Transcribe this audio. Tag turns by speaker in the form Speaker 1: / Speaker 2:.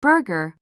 Speaker 1: burger.